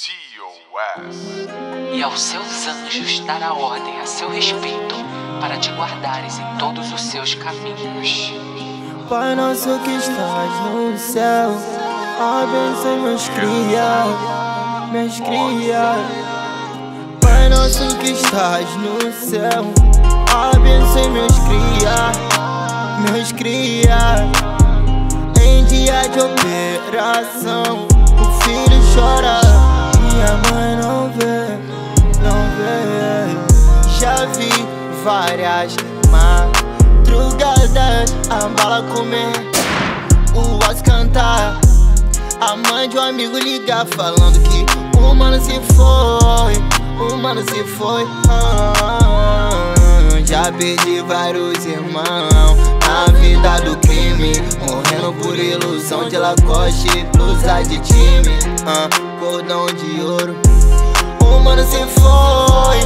TOS. E aos seus anjos dará ordem a seu respeito, para te guardares em todos os seus caminhos. Pai nosso que estás no céu, abençoe meus cria, meus cria. Pai nosso que estás no céu, abençoe meus cria, meus cria. Em dia de operação, o filho chora e a mãe não vê, não vê. Já vi várias madrugadas, a bala comer, o voz cantar. A mãe de um amigo ligar falando que o mano se foi, o mano se foi. Ah, já perdi vários irmãos na vida do crime, morrendo por ilusão de Lacoste, blusa de time, cordão de ouro. O mano se foi,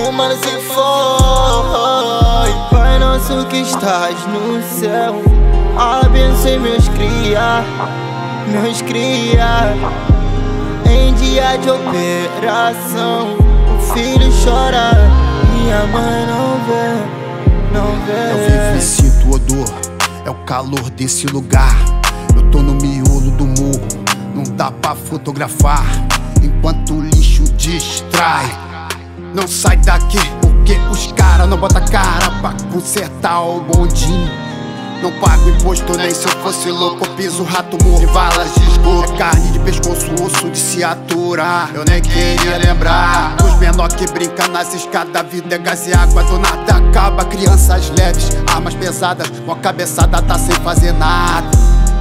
o mano se foi. Pai nosso que estás no céu, abençoe meus cria, meus cria. Em dia de operação, o filho chora e a mãe não vê, não vê. O odor, é o calor desse lugar. Eu tô no miolo do morro, não dá pra fotografar. Enquanto o lixo distrai. Não sai daqui, porque os cara não bota cara pra consertar o bondinho. Não pago imposto nem se eu fosse louco Piso rato morro. Valas de esgoto É carne de pescoço, osso de se aturar Eu nem queria lembrar. Dos menor que brinca nas escadas Vida é gás e água, do nada acaba. Crianças leves, armas pesadas Uma cabeçada tá sem fazer nada.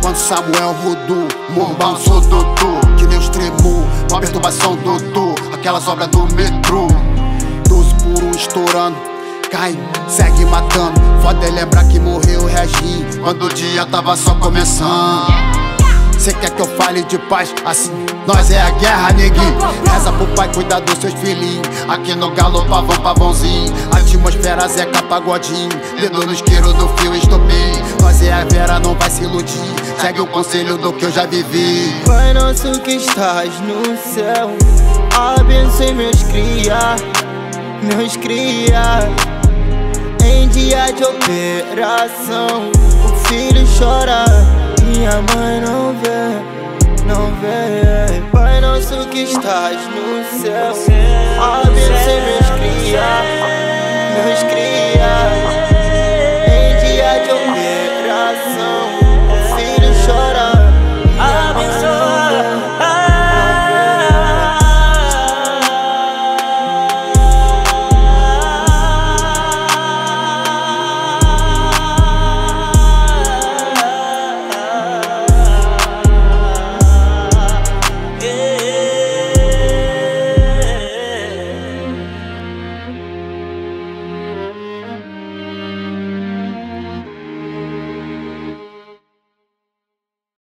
Quando Samuel rodou, Mombão sou doutor. Que nem os tremor, uma perturbação doutor. Aquelas obras do metrô cai, segue matando. Foda é lembrar que morreu o Regi quando o dia tava só começando. Cê quer que eu fale de paz? Assim, nós é a guerra, neguinho. Reza pro pai cuidar dos seus filhinhos. Aqui no galo, pavão, pavãozinho. Atmosfera Zeca Pagodinho. Dedo no isqueiro do fio, estopim. Nós é a Vera, não vai se iludir. Segue o conselho do que eu já vivi. Pai nosso que estás no céu, abençoe meus cria, meus cria. De operação, o filho chora e a mãe não vê, não vê. Pai nosso que estás no céu,